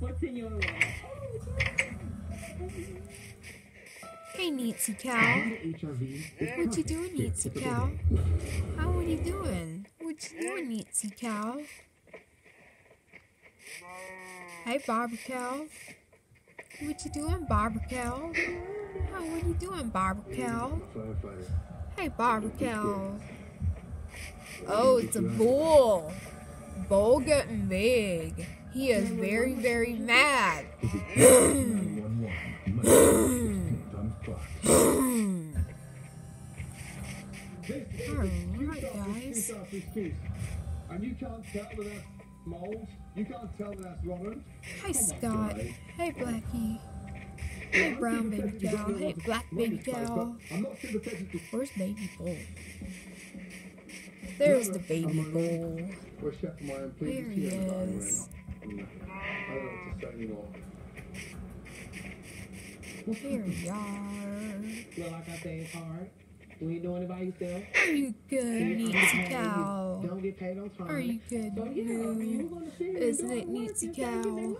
What's in your wallet? Hey, Nancy Cow. What you doing, Nancy Cow? How are you doing? What you doing, Nancy Cow? Hey, Barbara Cow. What you doing, Barbara Cow? How what you doing, Barbara Cow? Hey, Barbara Cow. Oh, it's a bull. Bull getting big. He is very, very mad. 911. Alright, guys. And you can't tell that that's. You can't tell that that's Ronald. Hi, Scott. Hey, Blackie. Hey, brown baby cow. Hey, black baby to Where's baby bull? There's the baby bull. There he is. Not- I don't know what to say anymore. Here you are. Well, like I say, it's hard. When you're doing it by yourself. Are you good, Nancy don't Cow? Don't get paid on time. Are you good, So, yeah, I mean, Moo? we're gonna sit here and Isn't it Nancy Cow?